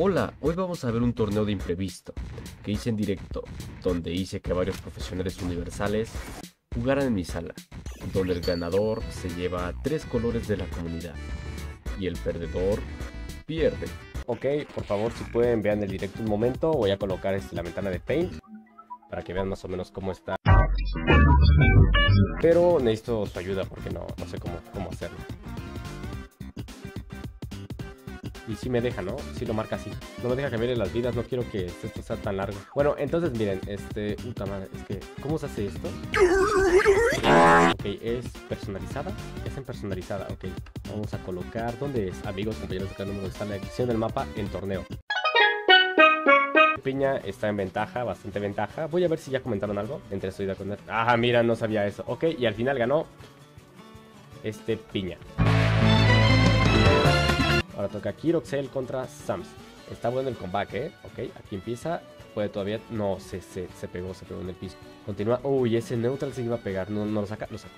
Hola, hoy vamos a ver un torneo de imprevisto que hice en directo, donde hice que varios profesionales universales jugaran en mi sala, donde el ganador se lleva tres colores de la comunidad y el perdedor pierde. Ok, por favor, si pueden, vean el directo un momento. Voy a colocar este, la ventana de Paint para que vean más o menos cómo está. Pero necesito su ayuda porque no, no sé cómo, cómo hacerlo. Y si me deja, ¿no? Si lo marca así. No me deja cambiarle las vidas, no quiero que esto sea tan largo. Bueno, entonces miren, este... Puta madre, es que... ¿Cómo se hace esto? Ok, es personalizada. Es en personalizada, ok. Vamos a colocar... ¿Dónde es? Amigos, compañeros, acá número está la edición del mapa en torneo. Piña está en ventaja, bastante ventaja. Voy a ver si ya comentaron algo entre estoy él. Ah, mira, no sabía eso. Ok, y al final ganó este Piña. Ahora toca Kiroxel contra Sams. Está bueno el combate, ¿eh? Ok, aquí empieza. Puede todavía... No, se, se, se pegó, se pegó en el piso. Continúa. Uy, ese neutral se iba a pegar. No, no lo saca, lo sacó.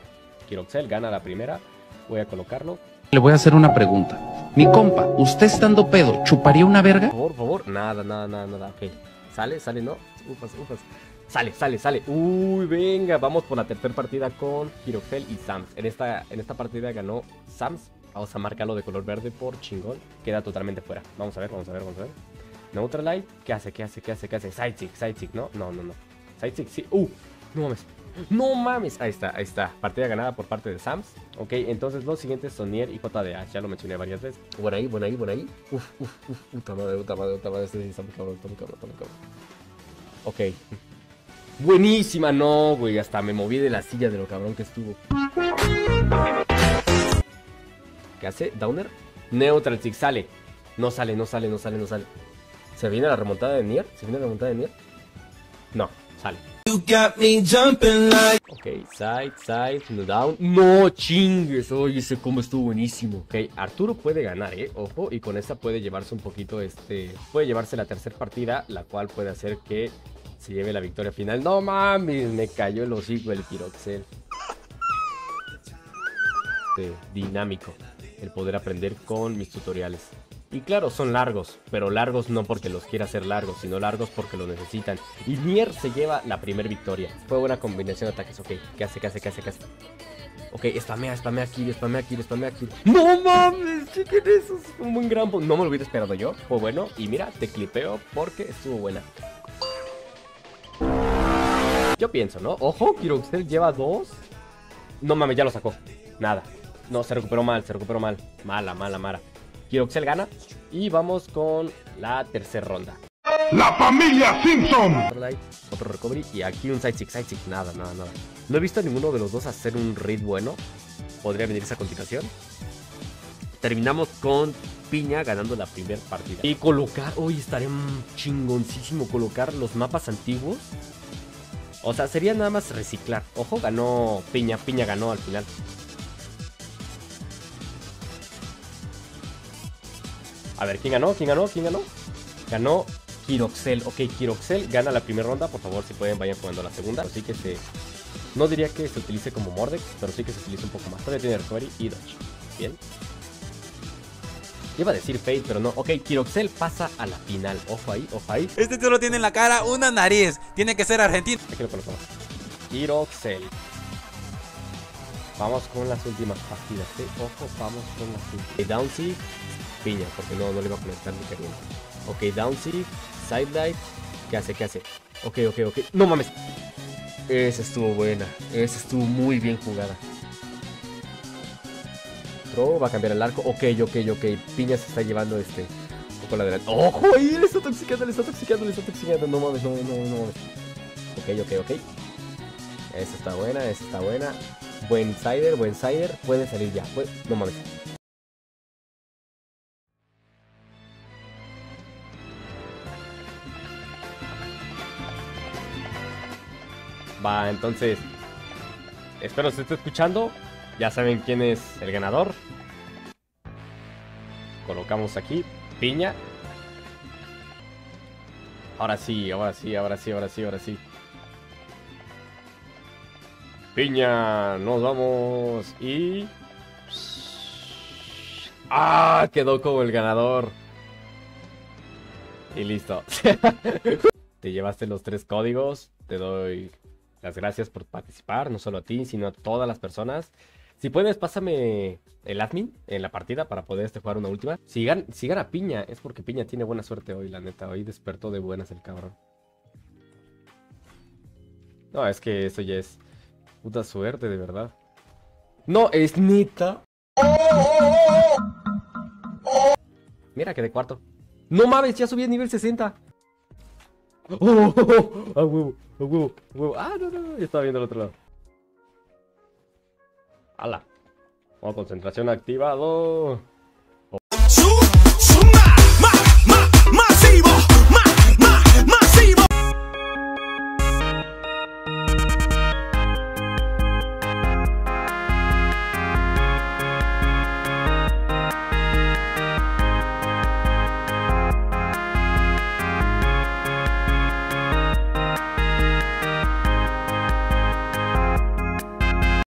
Kiroxel gana la primera. Voy a colocarlo. Le voy a hacer una pregunta. Mi compa, ¿usted estando pedo, chuparía una verga? Por favor. Nada, nada, nada, nada. Ok. Sale, sale, no. Ufas, ufas. Sale, sale, sale. Uy, venga. Vamos por la tercera partida con Kiroxel y Sams. En esta, en esta partida ganó Sams. Vamos a marcarlo de color verde por chingón. Queda totalmente fuera. Vamos a ver, vamos a ver, vamos a ver. Neutralite. ¿Qué hace? ¿Qué hace? ¿Qué hace? ¿Qué hace? Sidekick, sidekick, ¿no? No, no, no. Sidekick, sí. ¡Uh! No mames. No mames. Ahí está, ahí está. Partida ganada por parte de Sams. Ok, entonces los siguientes son Nier y JDH. Ya lo mencioné varias veces. Bueno ahí, bueno ahí, bueno ahí. Uf, uf, uf. Puta madre, puta madre, puta madre. Este está muy cabrón, está muy cabrón, está muy cabrón. Ok. Buenísima, no, güey. Hasta me moví de la silla de lo cabrón que estuvo. ¿Qué hace? ¿Downer? Neutral Six sale. No sale, no sale, no sale, no sale. ¿Se viene la remontada de Nier? ¿Se viene la remontada de Nier? No, sale. Ok, side, side, no down. No chingues, oye, ese combo estuvo buenísimo. Ok, Arturo puede ganar, eh, ojo, y con esta puede llevarse un poquito, este, puede llevarse la tercera partida, la cual puede hacer que se lleve la victoria final. No mames, me cayó el hocico el Kiroxel. Este, dinámico, el poder aprender con mis tutoriales. Y claro, son largos, pero largos no porque los quiera hacer largos, sino largos porque lo necesitan. Y Nier se lleva la primera victoria. Fue buena combinación de ataques, ok. ¿Qué hace, qué hace, qué hace, qué hace? Ok, spamea, spamea aquí, spamea aquí, spamea aquí. ¡No mames! Chequen eso, es un buen gran... No me lo hubiera esperado yo, fue bueno. Y mira, te clipeo porque estuvo buena. Yo pienso, ¿no? Ojo, Kiroxel lleva dos. No mames, ya lo sacó. Nada. No, se recuperó mal, se recuperó mal. Mala, mala, mala. Kiroxel gana. Y vamos con la tercera ronda. ¡La familia Simpson! Otro light, otro recovery y aquí un side six, side six, nada, nada, nada. No he visto a ninguno de los dos hacer un read bueno. Podría venirse a continuación. Terminamos con Piña ganando la primera partida. Y colocar, hoy estaría chingoncísimo colocar los mapas antiguos. O sea, sería nada más reciclar. Ojo, ganó Piña, Piña ganó al final. A ver, ¿quién ganó? ¿Quién ganó? ¿Quién ganó? Ganó Kiroxel. Ok, Kiroxel gana la primera ronda. Por favor, si pueden, vayan jugando la segunda. Así que se. No diría que se utilice como Mordex, pero sí que se utilice un poco más. Todavía tiene Recovery y Dodge. Bien. Iba a decir Fate, pero no. Ok, Kiroxel pasa a la final. Ojo ahí, ojo ahí. Este solo tiene en la cara una nariz. Tiene que ser argentino. Aquí lo colocamos. Kiroxel. Vamos con las últimas partidas. ¿eh? Ojo, vamos con las últimas. Downsy, piña, porque no, no le va a conectar ni queriendo. Ok, Downsy, Side Dive. ¿Qué hace? ¿Qué hace? Ok, ok, ok. ¡No mames! Esa estuvo buena. Esa estuvo muy bien jugada. Throw, va a cambiar el arco. Ok, ok, ok. Piña se está llevando este. Un poco la delante. ¡Ojo! Ahí le está toxicando, le está toxicando, le está toxicando. No mames, no, no, no mames. Ok, ok, ok. Esa está buena, esa está buena. Buen cider, buen cider. Puede salir ya. Puede... No mames. Va, entonces. Espero se esté escuchando. Ya saben quién es el ganador. Colocamos aquí. Piña. Ahora sí, ahora sí, ahora sí, ahora sí, ahora sí. Piña, nos vamos. Y. ¡Ah! Quedó como el ganador. Y listo. te llevaste los tres códigos. Te doy las gracias por participar, no solo a ti, sino a todas las personas. Si puedes, pásame el admin en la partida para poder este, jugar una última. Si, gan si gana Piña, es porque Piña tiene buena suerte hoy, la neta. Hoy despertó de buenas el cabrón. No, es que eso ya es puta suerte, de verdad. No, es neta. Mira que de cuarto. No mames, ya subí a nivel 60. ¡Oh! oh, oh, ¡Ah, huevo! ¡Ah, huevo! ¡Ah, no, no! Ya estaba viendo al otro lado. ¡Hala! Oh, concentración activado.